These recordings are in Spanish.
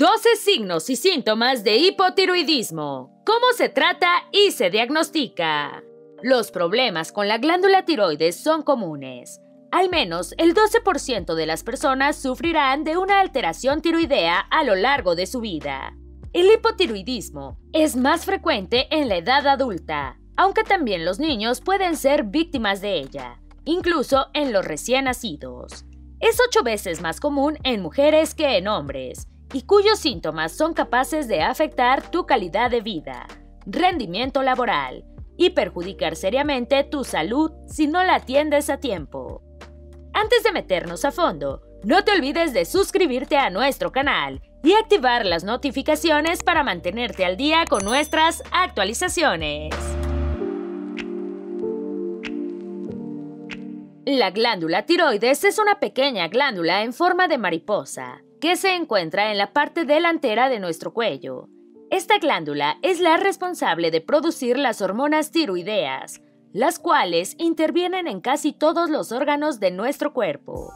12 signos y síntomas de hipotiroidismo. ¿Cómo se trata y se diagnostica? Los problemas con la glándula tiroides son comunes. Al menos el 12% de las personas sufrirán de una alteración tiroidea a lo largo de su vida. El hipotiroidismo es más frecuente en la edad adulta, aunque también los niños pueden ser víctimas de ella, incluso en los recién nacidos. Es ocho veces más común en mujeres que en hombres y cuyos síntomas son capaces de afectar tu calidad de vida, rendimiento laboral y perjudicar seriamente tu salud si no la atiendes a tiempo. Antes de meternos a fondo, no te olvides de suscribirte a nuestro canal y activar las notificaciones para mantenerte al día con nuestras actualizaciones. La glándula tiroides es una pequeña glándula en forma de mariposa que se encuentra en la parte delantera de nuestro cuello. Esta glándula es la responsable de producir las hormonas tiroideas, las cuales intervienen en casi todos los órganos de nuestro cuerpo,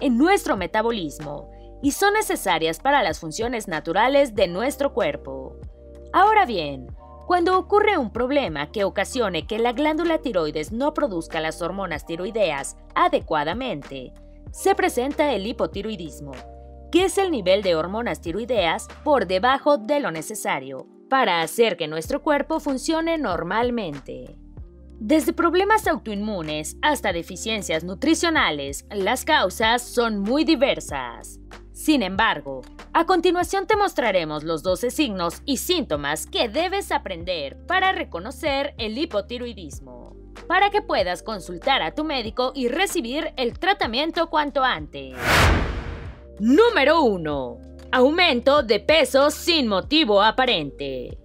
en nuestro metabolismo, y son necesarias para las funciones naturales de nuestro cuerpo. Ahora bien, cuando ocurre un problema que ocasione que la glándula tiroides no produzca las hormonas tiroideas adecuadamente, se presenta el hipotiroidismo, que es el nivel de hormonas tiroideas por debajo de lo necesario para hacer que nuestro cuerpo funcione normalmente. Desde problemas autoinmunes hasta deficiencias nutricionales, las causas son muy diversas. Sin embargo, a continuación te mostraremos los 12 signos y síntomas que debes aprender para reconocer el hipotiroidismo, para que puedas consultar a tu médico y recibir el tratamiento cuanto antes. Número 1. Aumento de peso sin motivo aparente.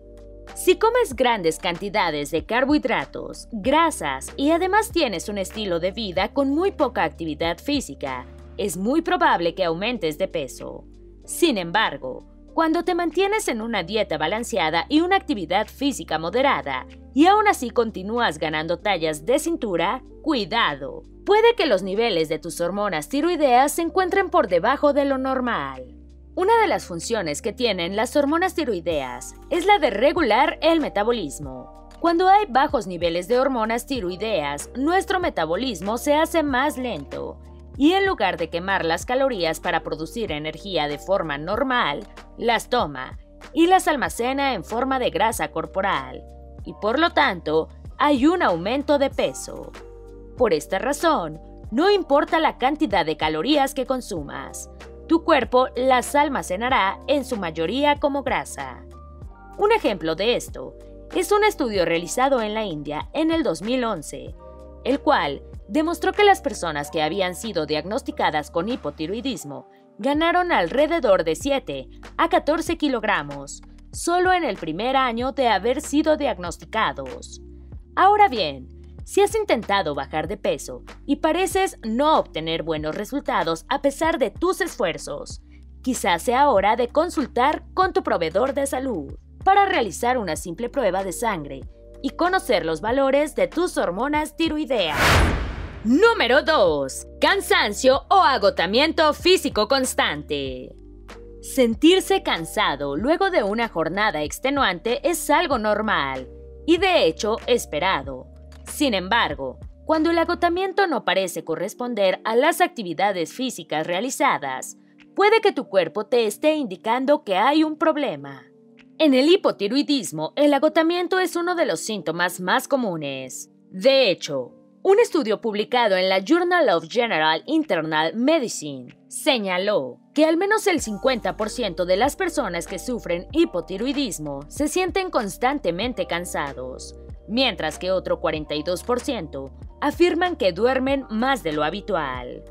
Si comes grandes cantidades de carbohidratos, grasas y además tienes un estilo de vida con muy poca actividad física, es muy probable que aumentes de peso. Sin embargo, cuando te mantienes en una dieta balanceada y una actividad física moderada, y aún así continúas ganando tallas de cintura, cuidado, Puede que los niveles de tus hormonas tiroideas se encuentren por debajo de lo normal. Una de las funciones que tienen las hormonas tiroideas es la de regular el metabolismo. Cuando hay bajos niveles de hormonas tiroideas, nuestro metabolismo se hace más lento y en lugar de quemar las calorías para producir energía de forma normal, las toma y las almacena en forma de grasa corporal y por lo tanto hay un aumento de peso. Por esta razón, no importa la cantidad de calorías que consumas, tu cuerpo las almacenará en su mayoría como grasa. Un ejemplo de esto es un estudio realizado en la India en el 2011, el cual demostró que las personas que habían sido diagnosticadas con hipotiroidismo ganaron alrededor de 7 a 14 kilogramos solo en el primer año de haber sido diagnosticados. Ahora bien, si has intentado bajar de peso y pareces no obtener buenos resultados a pesar de tus esfuerzos, quizás sea hora de consultar con tu proveedor de salud para realizar una simple prueba de sangre y conocer los valores de tus hormonas tiroideas. Número 2. Cansancio o agotamiento físico constante. Sentirse cansado luego de una jornada extenuante es algo normal y de hecho esperado. Sin embargo, cuando el agotamiento no parece corresponder a las actividades físicas realizadas, puede que tu cuerpo te esté indicando que hay un problema. En el hipotiroidismo, el agotamiento es uno de los síntomas más comunes. De hecho, un estudio publicado en la Journal of General Internal Medicine señaló que al menos el 50% de las personas que sufren hipotiroidismo se sienten constantemente cansados, mientras que otro 42% afirman que duermen más de lo habitual.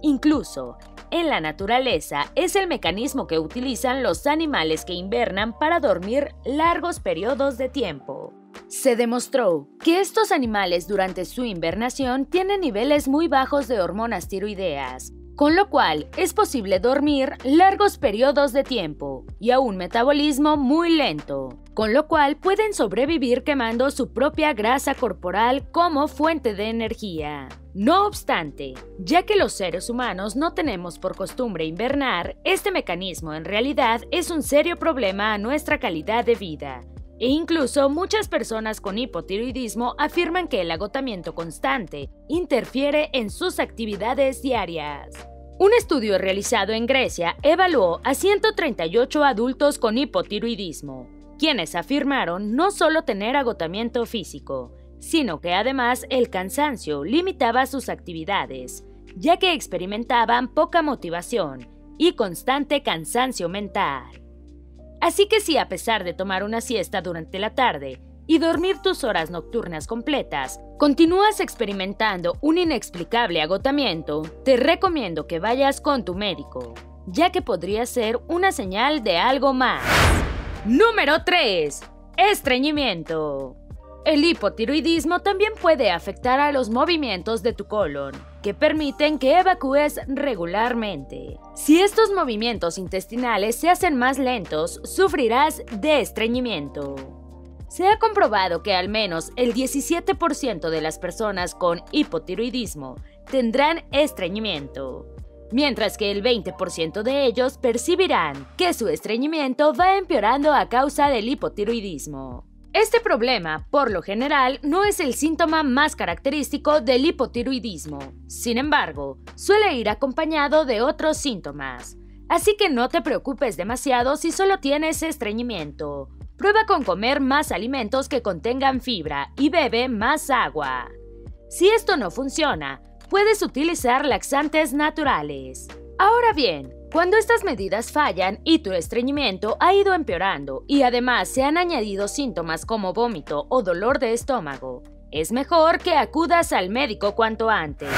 Incluso, en la naturaleza es el mecanismo que utilizan los animales que invernan para dormir largos periodos de tiempo. Se demostró que estos animales durante su invernación tienen niveles muy bajos de hormonas tiroideas, con lo cual es posible dormir largos periodos de tiempo y a un metabolismo muy lento, con lo cual pueden sobrevivir quemando su propia grasa corporal como fuente de energía. No obstante, ya que los seres humanos no tenemos por costumbre invernar, este mecanismo en realidad es un serio problema a nuestra calidad de vida. E incluso muchas personas con hipotiroidismo afirman que el agotamiento constante interfiere en sus actividades diarias. Un estudio realizado en Grecia evaluó a 138 adultos con hipotiroidismo, quienes afirmaron no solo tener agotamiento físico, sino que además el cansancio limitaba sus actividades, ya que experimentaban poca motivación y constante cansancio mental. Así que si a pesar de tomar una siesta durante la tarde y dormir tus horas nocturnas completas, continúas experimentando un inexplicable agotamiento, te recomiendo que vayas con tu médico, ya que podría ser una señal de algo más. Número 3. Estreñimiento. El hipotiroidismo también puede afectar a los movimientos de tu colon, que permiten que evacúes regularmente. Si estos movimientos intestinales se hacen más lentos, sufrirás de estreñimiento. Se ha comprobado que al menos el 17% de las personas con hipotiroidismo tendrán estreñimiento, mientras que el 20% de ellos percibirán que su estreñimiento va empeorando a causa del hipotiroidismo. Este problema, por lo general, no es el síntoma más característico del hipotiroidismo. Sin embargo, suele ir acompañado de otros síntomas. Así que no te preocupes demasiado si solo tienes estreñimiento. Prueba con comer más alimentos que contengan fibra y bebe más agua. Si esto no funciona, puedes utilizar laxantes naturales. Ahora bien, cuando estas medidas fallan y tu estreñimiento ha ido empeorando y además se han añadido síntomas como vómito o dolor de estómago, es mejor que acudas al médico cuanto antes.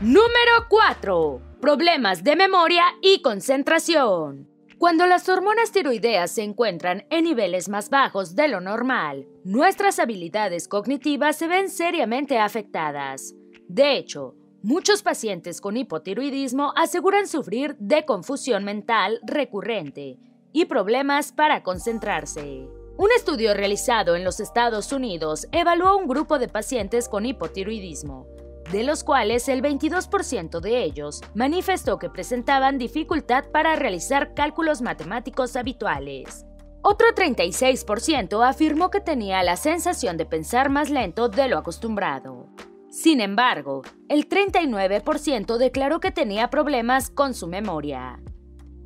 Número 4. Problemas de memoria y concentración. Cuando las hormonas tiroideas se encuentran en niveles más bajos de lo normal, nuestras habilidades cognitivas se ven seriamente afectadas. De hecho, Muchos pacientes con hipotiroidismo aseguran sufrir de confusión mental recurrente y problemas para concentrarse. Un estudio realizado en los Estados Unidos evaluó a un grupo de pacientes con hipotiroidismo, de los cuales el 22% de ellos manifestó que presentaban dificultad para realizar cálculos matemáticos habituales. Otro 36% afirmó que tenía la sensación de pensar más lento de lo acostumbrado. Sin embargo, el 39% declaró que tenía problemas con su memoria.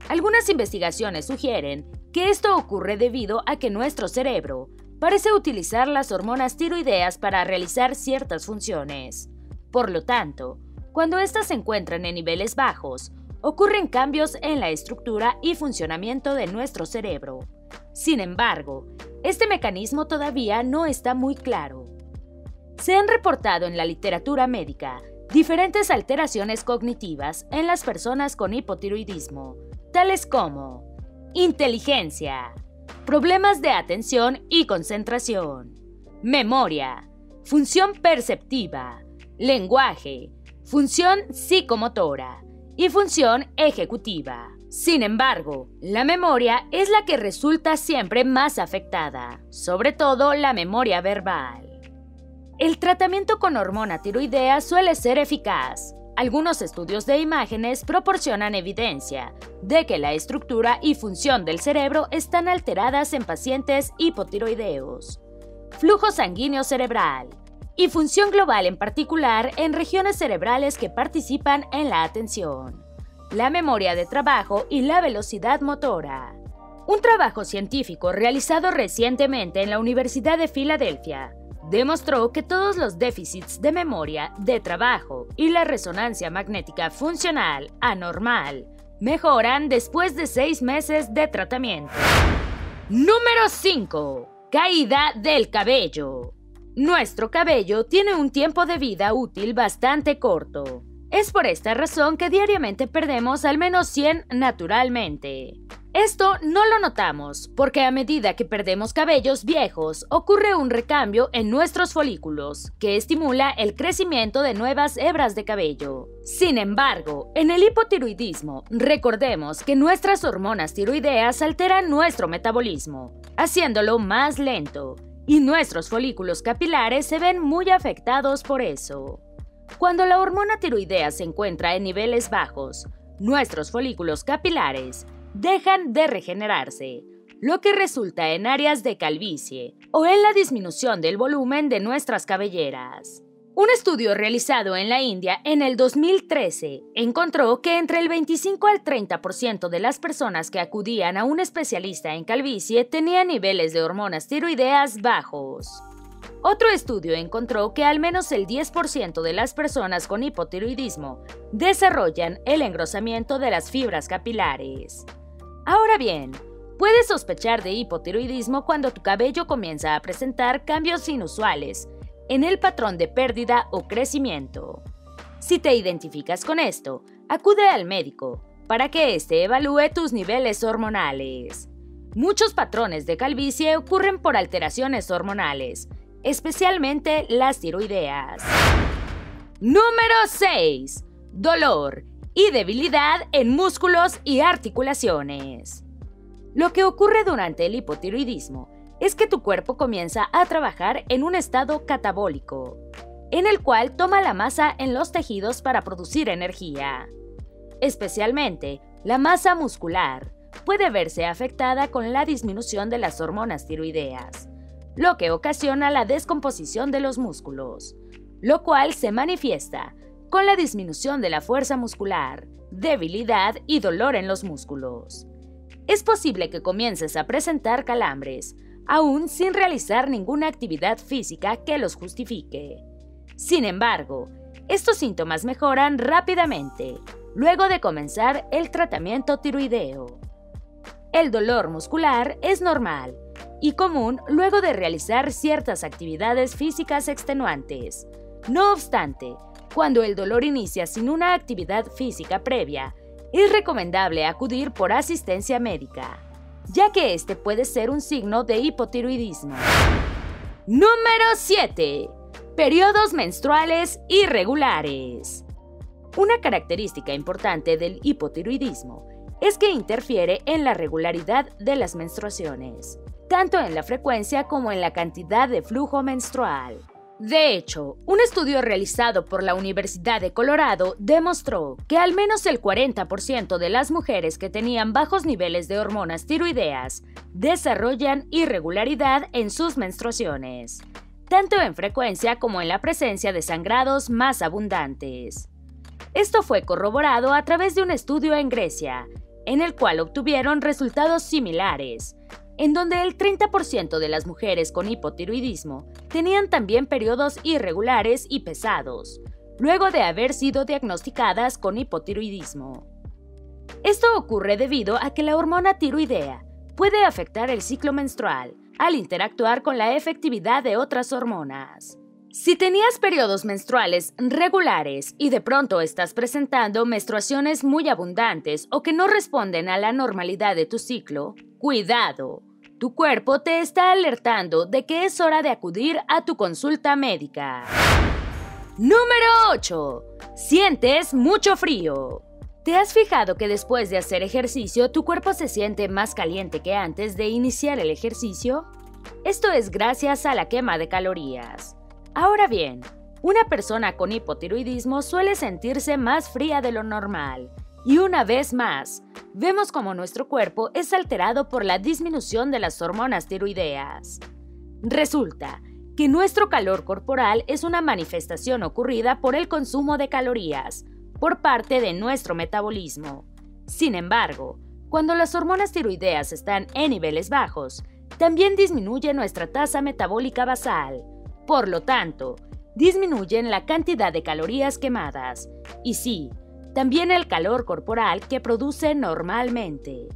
Algunas investigaciones sugieren que esto ocurre debido a que nuestro cerebro parece utilizar las hormonas tiroideas para realizar ciertas funciones. Por lo tanto, cuando éstas se encuentran en niveles bajos, ocurren cambios en la estructura y funcionamiento de nuestro cerebro. Sin embargo, este mecanismo todavía no está muy claro. Se han reportado en la literatura médica diferentes alteraciones cognitivas en las personas con hipotiroidismo, tales como inteligencia, problemas de atención y concentración, memoria, función perceptiva, lenguaje, función psicomotora y función ejecutiva. Sin embargo, la memoria es la que resulta siempre más afectada, sobre todo la memoria verbal. El tratamiento con hormona tiroidea suele ser eficaz. Algunos estudios de imágenes proporcionan evidencia de que la estructura y función del cerebro están alteradas en pacientes hipotiroideos. Flujo sanguíneo cerebral y función global en particular en regiones cerebrales que participan en la atención, la memoria de trabajo y la velocidad motora. Un trabajo científico realizado recientemente en la Universidad de Filadelfia demostró que todos los déficits de memoria, de trabajo y la resonancia magnética funcional anormal mejoran después de seis meses de tratamiento. Número 5. Caída del cabello. Nuestro cabello tiene un tiempo de vida útil bastante corto. Es por esta razón que diariamente perdemos al menos 100 naturalmente. Esto no lo notamos, porque a medida que perdemos cabellos viejos, ocurre un recambio en nuestros folículos, que estimula el crecimiento de nuevas hebras de cabello. Sin embargo, en el hipotiroidismo, recordemos que nuestras hormonas tiroideas alteran nuestro metabolismo, haciéndolo más lento, y nuestros folículos capilares se ven muy afectados por eso. Cuando la hormona tiroidea se encuentra en niveles bajos, nuestros folículos capilares dejan de regenerarse, lo que resulta en áreas de calvicie o en la disminución del volumen de nuestras cabelleras. Un estudio realizado en la India en el 2013 encontró que entre el 25 al 30% de las personas que acudían a un especialista en calvicie tenían niveles de hormonas tiroideas bajos. Otro estudio encontró que al menos el 10% de las personas con hipotiroidismo desarrollan el engrosamiento de las fibras capilares. Ahora bien, puedes sospechar de hipotiroidismo cuando tu cabello comienza a presentar cambios inusuales en el patrón de pérdida o crecimiento. Si te identificas con esto, acude al médico para que éste evalúe tus niveles hormonales. Muchos patrones de calvicie ocurren por alteraciones hormonales, especialmente las tiroideas. Número 6. Dolor y debilidad en músculos y articulaciones. Lo que ocurre durante el hipotiroidismo es que tu cuerpo comienza a trabajar en un estado catabólico, en el cual toma la masa en los tejidos para producir energía. Especialmente, la masa muscular puede verse afectada con la disminución de las hormonas tiroideas, lo que ocasiona la descomposición de los músculos, lo cual se manifiesta con la disminución de la fuerza muscular, debilidad y dolor en los músculos. Es posible que comiences a presentar calambres, aún sin realizar ninguna actividad física que los justifique. Sin embargo, estos síntomas mejoran rápidamente luego de comenzar el tratamiento tiroideo. El dolor muscular es normal y común luego de realizar ciertas actividades físicas extenuantes. No obstante, cuando el dolor inicia sin una actividad física previa, es recomendable acudir por asistencia médica ya que este puede ser un signo de hipotiroidismo. Número 7. Periodos menstruales irregulares. Una característica importante del hipotiroidismo es que interfiere en la regularidad de las menstruaciones, tanto en la frecuencia como en la cantidad de flujo menstrual. De hecho, un estudio realizado por la Universidad de Colorado demostró que al menos el 40% de las mujeres que tenían bajos niveles de hormonas tiroideas desarrollan irregularidad en sus menstruaciones, tanto en frecuencia como en la presencia de sangrados más abundantes. Esto fue corroborado a través de un estudio en Grecia, en el cual obtuvieron resultados similares, en donde el 30% de las mujeres con hipotiroidismo tenían también periodos irregulares y pesados, luego de haber sido diagnosticadas con hipotiroidismo. Esto ocurre debido a que la hormona tiroidea puede afectar el ciclo menstrual al interactuar con la efectividad de otras hormonas. Si tenías periodos menstruales regulares y de pronto estás presentando menstruaciones muy abundantes o que no responden a la normalidad de tu ciclo, cuidado, tu cuerpo te está alertando de que es hora de acudir a tu consulta médica. Número 8. Sientes mucho frío. ¿Te has fijado que después de hacer ejercicio tu cuerpo se siente más caliente que antes de iniciar el ejercicio? Esto es gracias a la quema de calorías. Ahora bien, una persona con hipotiroidismo suele sentirse más fría de lo normal, y una vez más, vemos como nuestro cuerpo es alterado por la disminución de las hormonas tiroideas. Resulta que nuestro calor corporal es una manifestación ocurrida por el consumo de calorías por parte de nuestro metabolismo. Sin embargo, cuando las hormonas tiroideas están en niveles bajos, también disminuye nuestra tasa metabólica basal. Por lo tanto, disminuyen la cantidad de calorías quemadas. Y sí, también el calor corporal que produce normalmente.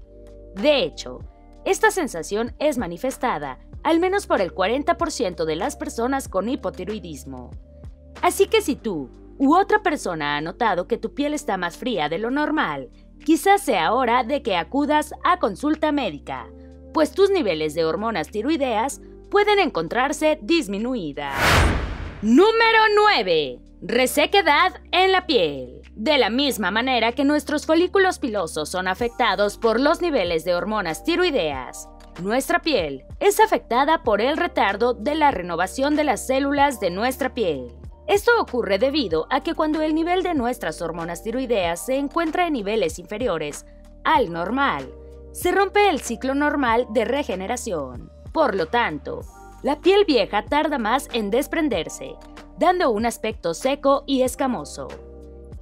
De hecho, esta sensación es manifestada al menos por el 40% de las personas con hipotiroidismo. Así que si tú u otra persona ha notado que tu piel está más fría de lo normal, quizás sea hora de que acudas a consulta médica, pues tus niveles de hormonas tiroideas pueden encontrarse disminuidas. Número 9. Resequedad en la piel. De la misma manera que nuestros folículos pilosos son afectados por los niveles de hormonas tiroideas, nuestra piel es afectada por el retardo de la renovación de las células de nuestra piel. Esto ocurre debido a que cuando el nivel de nuestras hormonas tiroideas se encuentra en niveles inferiores al normal, se rompe el ciclo normal de regeneración. Por lo tanto, la piel vieja tarda más en desprenderse, dando un aspecto seco y escamoso.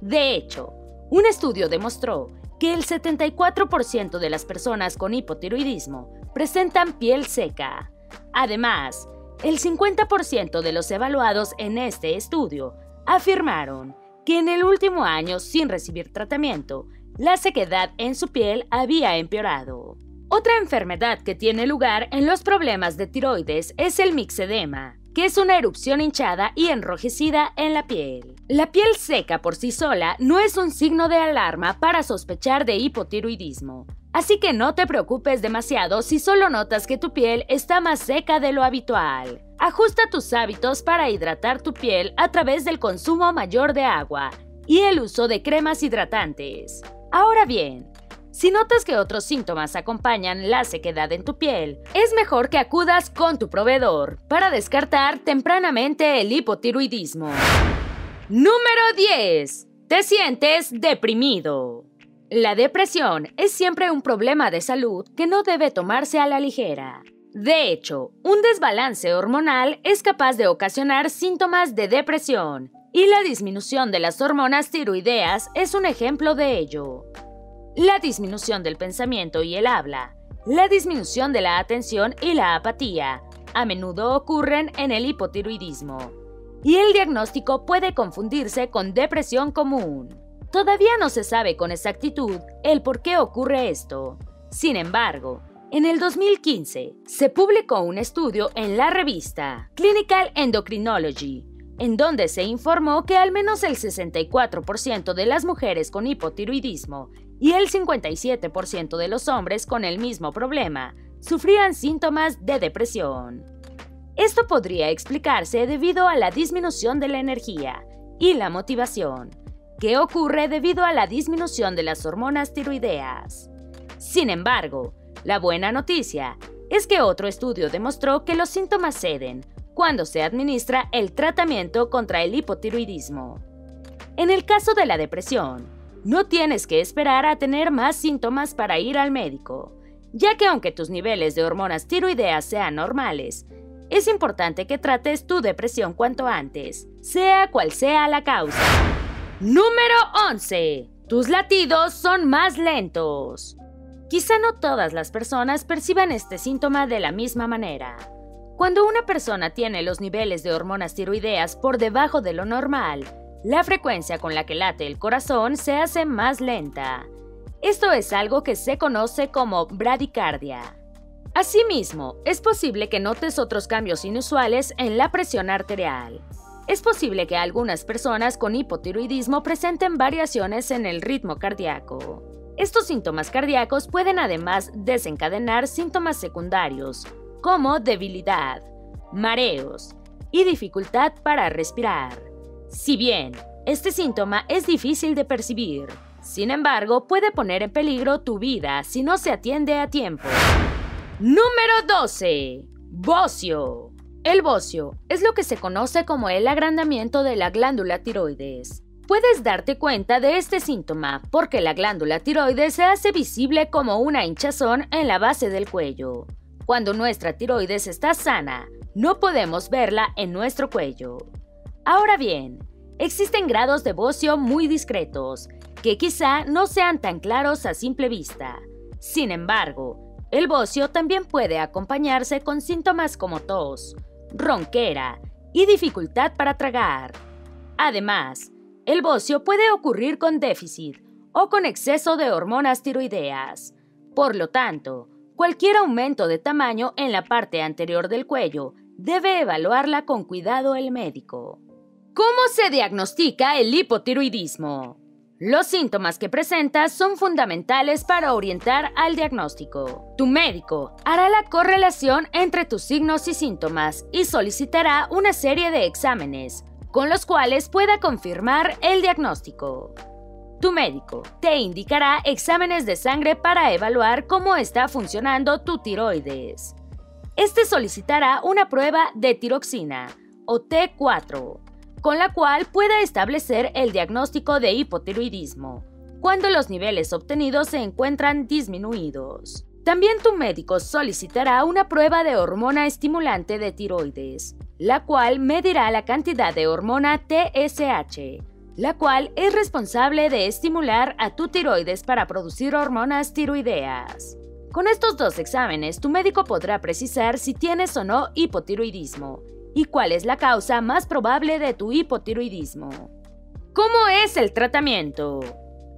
De hecho, un estudio demostró que el 74% de las personas con hipotiroidismo presentan piel seca. Además, el 50% de los evaluados en este estudio afirmaron que en el último año sin recibir tratamiento, la sequedad en su piel había empeorado. Otra enfermedad que tiene lugar en los problemas de tiroides es el mixedema, que es una erupción hinchada y enrojecida en la piel. La piel seca por sí sola no es un signo de alarma para sospechar de hipotiroidismo, Así que no te preocupes demasiado si solo notas que tu piel está más seca de lo habitual. Ajusta tus hábitos para hidratar tu piel a través del consumo mayor de agua y el uso de cremas hidratantes. Ahora bien, si notas que otros síntomas acompañan la sequedad en tu piel, es mejor que acudas con tu proveedor para descartar tempranamente el hipotiroidismo. Número 10. Te sientes deprimido. La depresión es siempre un problema de salud que no debe tomarse a la ligera. De hecho, un desbalance hormonal es capaz de ocasionar síntomas de depresión, y la disminución de las hormonas tiroideas es un ejemplo de ello. La disminución del pensamiento y el habla, la disminución de la atención y la apatía, a menudo ocurren en el hipotiroidismo, y el diagnóstico puede confundirse con depresión común. Todavía no se sabe con exactitud el por qué ocurre esto. Sin embargo, en el 2015 se publicó un estudio en la revista Clinical Endocrinology, en donde se informó que al menos el 64% de las mujeres con hipotiroidismo y el 57% de los hombres con el mismo problema sufrían síntomas de depresión. Esto podría explicarse debido a la disminución de la energía y la motivación, que ocurre debido a la disminución de las hormonas tiroideas. Sin embargo, la buena noticia es que otro estudio demostró que los síntomas ceden cuando se administra el tratamiento contra el hipotiroidismo. En el caso de la depresión, no tienes que esperar a tener más síntomas para ir al médico, ya que aunque tus niveles de hormonas tiroideas sean normales, es importante que trates tu depresión cuanto antes, sea cual sea la causa. Número 11. Tus latidos son más lentos. Quizá no todas las personas perciban este síntoma de la misma manera. Cuando una persona tiene los niveles de hormonas tiroideas por debajo de lo normal, la frecuencia con la que late el corazón se hace más lenta. Esto es algo que se conoce como bradicardia. Asimismo, es posible que notes otros cambios inusuales en la presión arterial. Es posible que algunas personas con hipotiroidismo presenten variaciones en el ritmo cardíaco. Estos síntomas cardíacos pueden además desencadenar síntomas secundarios, como debilidad, mareos y dificultad para respirar. Si bien este síntoma es difícil de percibir, sin embargo puede poner en peligro tu vida si no se atiende a tiempo. Número 12. Bocio. El bocio es lo que se conoce como el agrandamiento de la glándula tiroides. Puedes darte cuenta de este síntoma porque la glándula tiroides se hace visible como una hinchazón en la base del cuello. Cuando nuestra tiroides está sana, no podemos verla en nuestro cuello. Ahora bien, existen grados de bocio muy discretos, que quizá no sean tan claros a simple vista. Sin embargo, el bocio también puede acompañarse con síntomas como tos, ronquera y dificultad para tragar. Además, el bocio puede ocurrir con déficit o con exceso de hormonas tiroideas. Por lo tanto, cualquier aumento de tamaño en la parte anterior del cuello debe evaluarla con cuidado el médico. ¿Cómo se diagnostica el hipotiroidismo? Los síntomas que presentas son fundamentales para orientar al diagnóstico. Tu médico hará la correlación entre tus signos y síntomas y solicitará una serie de exámenes, con los cuales pueda confirmar el diagnóstico. Tu médico te indicará exámenes de sangre para evaluar cómo está funcionando tu tiroides. Este solicitará una prueba de tiroxina o T4 con la cual pueda establecer el diagnóstico de hipotiroidismo, cuando los niveles obtenidos se encuentran disminuidos. También tu médico solicitará una prueba de hormona estimulante de tiroides, la cual medirá la cantidad de hormona TSH, la cual es responsable de estimular a tu tiroides para producir hormonas tiroideas. Con estos dos exámenes, tu médico podrá precisar si tienes o no hipotiroidismo y cuál es la causa más probable de tu hipotiroidismo. ¿Cómo es el tratamiento?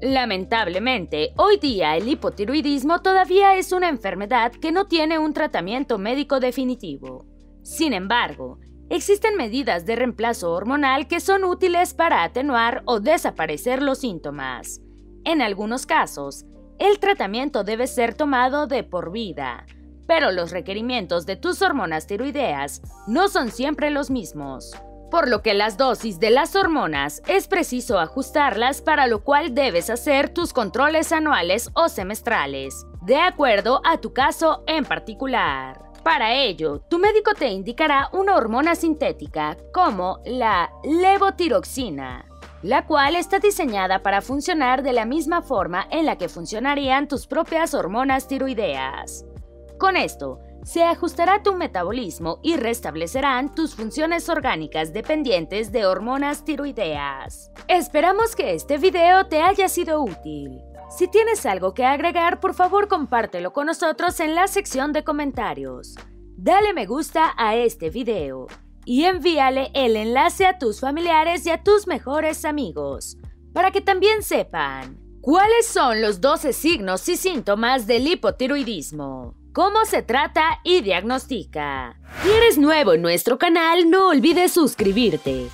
Lamentablemente, hoy día el hipotiroidismo todavía es una enfermedad que no tiene un tratamiento médico definitivo. Sin embargo, existen medidas de reemplazo hormonal que son útiles para atenuar o desaparecer los síntomas. En algunos casos, el tratamiento debe ser tomado de por vida, pero los requerimientos de tus hormonas tiroideas no son siempre los mismos, por lo que las dosis de las hormonas es preciso ajustarlas para lo cual debes hacer tus controles anuales o semestrales, de acuerdo a tu caso en particular. Para ello, tu médico te indicará una hormona sintética como la levotiroxina, la cual está diseñada para funcionar de la misma forma en la que funcionarían tus propias hormonas tiroideas. Con esto, se ajustará tu metabolismo y restablecerán tus funciones orgánicas dependientes de hormonas tiroideas. Esperamos que este video te haya sido útil. Si tienes algo que agregar, por favor compártelo con nosotros en la sección de comentarios. Dale me gusta a este video y envíale el enlace a tus familiares y a tus mejores amigos, para que también sepan cuáles son los 12 signos y síntomas del hipotiroidismo cómo se trata y diagnostica. Si eres nuevo en nuestro canal, no olvides suscribirte.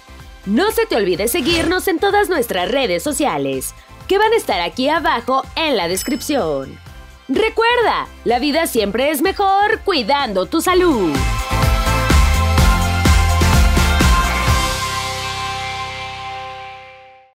No se te olvide seguirnos en todas nuestras redes sociales, que van a estar aquí abajo en la descripción. Recuerda, la vida siempre es mejor cuidando tu salud.